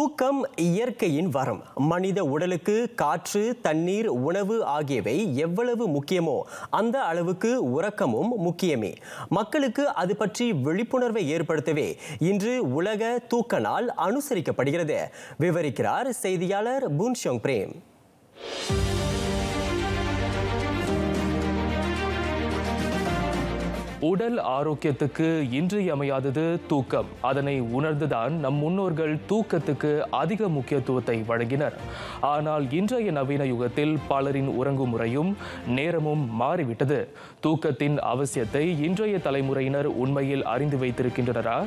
தூக்கம் இயற்கையின் வரம். மனித உடலுக்கு காற்று தண்ணீர் உணவு ஆகியவை எவ்வளவு முக்கியமோ அந்த அளவுக்கு உறக்கமும் முக்கியமே. மக்களுக்கு அது பற்றி விழிப்புணர்வை ஏற்படுத்தவே இன்று உலக தூக்க நாள் அனுசரிக்கப்படுகிறது. விவரிக்கிறார் செய்தியாளர் பூன்ஷோங் பிரேம். உடல் ஆரோக்கியத்துக்கு இன்றியமையாதது தூக்கம். அதனை உணர்ந்துதான் நம் முன்னோர்கள் தூக்கத்துக்கு அதிக முக்கியத்துவத்தை வழங்கினர். ஆனால் இன்றைய நவீன யுகத்தில் பலரின் உறங்கும் முறையும் நேரமும் மாறிவிட்டது. தூக்கத்தின் அவசியத்தை இன்றைய தலைமுறையினர் உண்மையில் அறிந்து வைத்திருக்கின்றனரா?